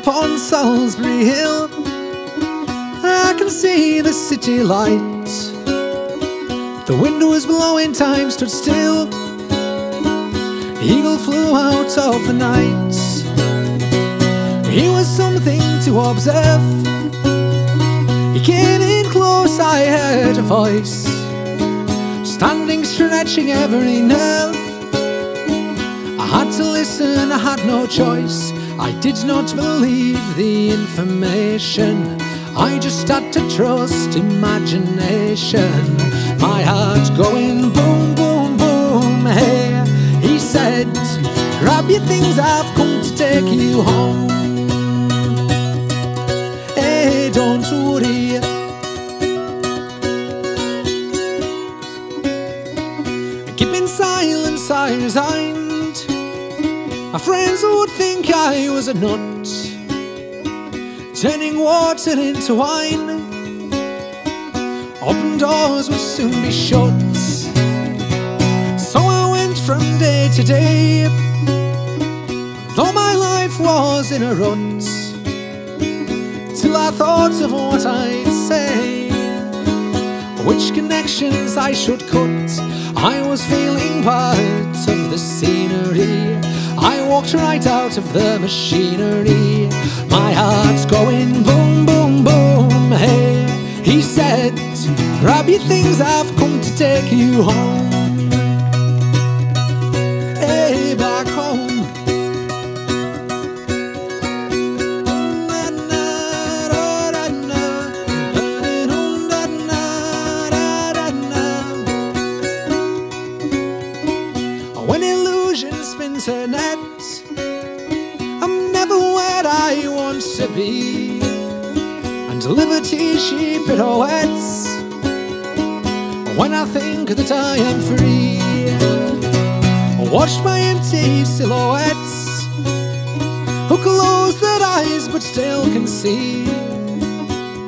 upon Solsbury Hill, I can see the city lights. The wind was blowing, time stood still. Eagle flew out of the night. He was something to observe. He came in close, I heard a voice, standing, stretching every nerve. I had to listen, I had no choice. I did not believe the information. I just had to trust imagination. My heart going boom, boom, boom. Hey, he said, Grab your things, I've come to take you home. Hey, don't worry. Keeping silence, I resigned. My friends would think I was a nut, turning water into wine. Open doors would soon be shut. So I went from day to day, though my life was in a rut, till I thought of what I'd say, which connections I should cut. I was feeling part of the scenery. I walked right out of the machinery. My heart's going boom, boom, boom. Hey, he said, Grab your things, I've come to take you home. Hey, back home. When illusion spins her net, I'm never where I want to be. And liberty she pirouettes when I think that I am free. I Watch my empty silhouettes who close their eyes but still can see.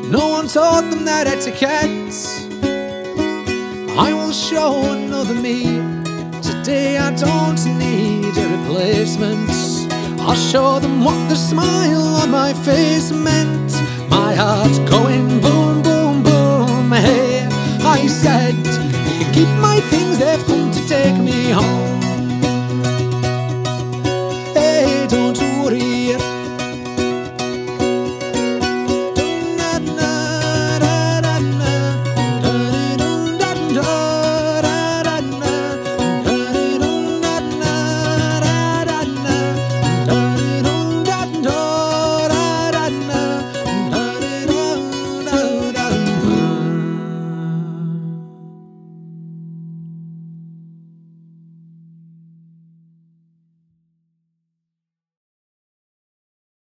No one taught them that etiquette. I will show another me. Today I don't need a replacement. I'll show them what the smile on my face meant. My heart going boom, boom, boom. Hey, I said, you keep my come